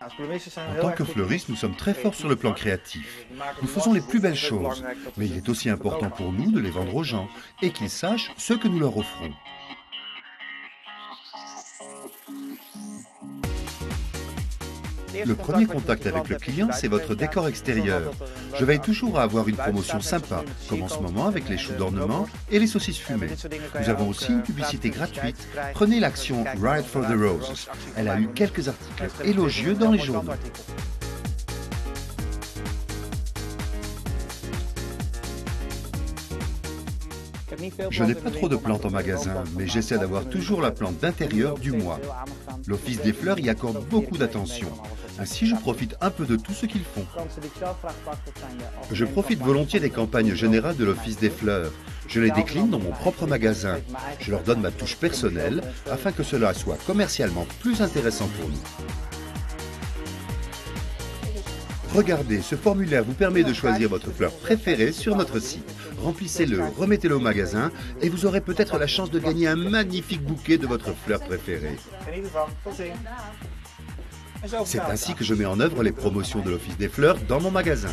En tant que fleuristes, nous sommes très forts sur le plan créatif. Nous faisons les plus belles choses, mais il est aussi important pour nous de les vendre aux gens et qu'ils sachent ce que nous leur offrons. Le premier contact avec le client, c'est votre décor extérieur. Je veille toujours à avoir une promotion sympa, comme en ce moment avec les choux d'ornement et les saucisses fumées. Nous avons aussi une publicité gratuite. Prenez l'action Ride for the Roses. Elle a eu quelques articles élogieux dans les journaux. Je n'ai pas trop de plantes en magasin, mais j'essaie d'avoir toujours la plante d'intérieur du mois. L'Office des fleurs y accorde beaucoup d'attention. Ainsi, je profite un peu de tout ce qu'ils font. Je profite volontiers des campagnes générales de l'Office des fleurs. Je les décline dans mon propre magasin. Je leur donne ma touche personnelle afin que cela soit commercialement plus intéressant pour nous. Regardez, ce formulaire vous permet de choisir votre fleur préférée sur notre site. Remplissez-le, remettez-le au magasin et vous aurez peut-être la chance de gagner un magnifique bouquet de votre fleur préférée. C'est ainsi que je mets en œuvre les promotions de l'Office des fleurs dans mon magasin.